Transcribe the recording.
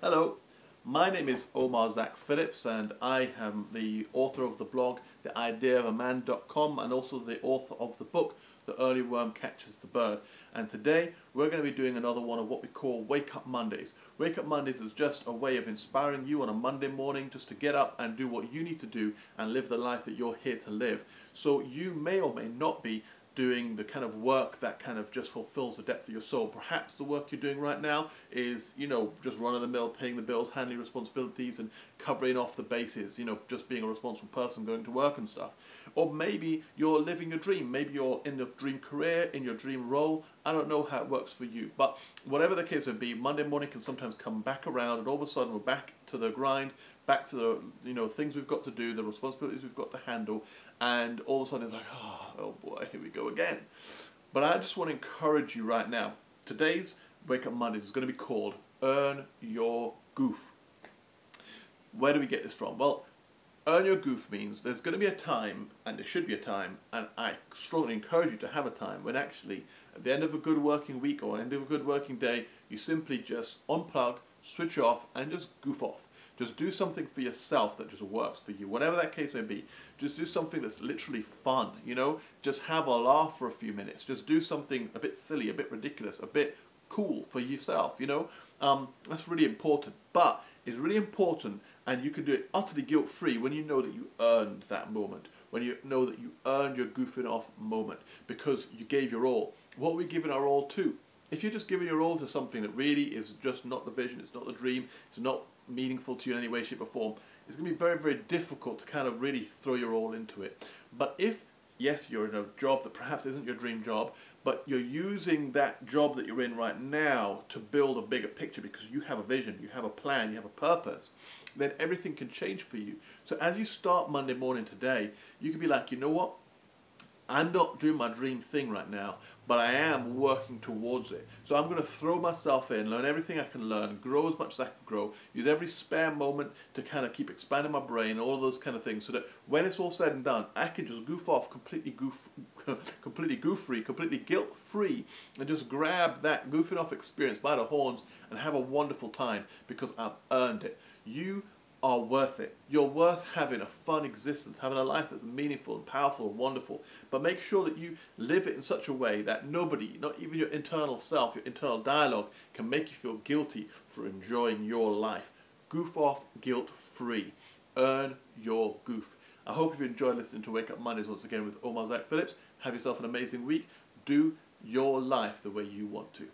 Hello, my name is Omar Zac Phillips and I am the author of the blog theideaofaman.com and also the author of the book The Early Worm Catches the Bird. And today we're going to be doing another one of what we call Wake Up Mondays. Wake Up Mondays is just a way of inspiring you on a Monday morning just to get up and do what you need to do and live the life that you're here to live. So you may or may not be doing the kind of work that kind of just fulfills the depth of your soul. Perhaps the work you're doing right now is, you know, just run of the mill, paying the bills, handling responsibilities and covering off the bases, you know, just being a responsible person going to work and stuff. Or maybe you're living your dream. Maybe you're in your dream career, in your dream role. I don't know how it works for you. But whatever the case may be, Monday morning can sometimes come back around and all of a sudden we're back to the grind, back to the, you know, things we've got to do, the responsibilities we've got to handle. And all of a sudden it's like, oh, oh boy, here we go again. But I just want to encourage you right now. Today's Wake Up Mondays is going to be called Earn Your Goof. Where do we get this from? Well, earn your goof means there's going to be a time, and there should be a time, and I strongly encourage you to have a time when actually, at the end of a good working week or end of a good working day, you simply just unplug, switch off, and just goof off. Just do something for yourself that just works for you, whatever that case may be. Just do something that's literally fun, you know? Just have a laugh for a few minutes. Just do something a bit silly, a bit ridiculous, a bit cool for yourself, you know? Um, that's really important. But it's really important and you can do it utterly guilt-free when you know that you earned that moment, when you know that you earned your goofing off moment because you gave your all. What are we giving our all to? If you're just giving your all to something that really is just not the vision, it's not the dream, it's not meaningful to you in any way, shape or form, it's going to be very, very difficult to kind of really throw your all into it. But if, yes, you're in a job that perhaps isn't your dream job, but you're using that job that you're in right now to build a bigger picture because you have a vision, you have a plan, you have a purpose, then everything can change for you. So as you start Monday morning today, you can be like, you know what? I'm not doing my dream thing right now, but I am working towards it. So I'm going to throw myself in, learn everything I can learn, grow as much as I can grow, use every spare moment to kind of keep expanding my brain, all those kind of things, so that when it's all said and done, I can just goof off completely goof, completely goof free, completely guilt free, and just grab that goofing off experience by the horns and have a wonderful time because I've earned it. You are worth it. You're worth having a fun existence, having a life that's meaningful and powerful and wonderful. But make sure that you live it in such a way that nobody, not even your internal self, your internal dialogue, can make you feel guilty for enjoying your life. Goof off guilt free. Earn your goof. I hope you've enjoyed listening to Wake Up Mondays once again with Omar Zac Phillips. Have yourself an amazing week. Do your life the way you want to.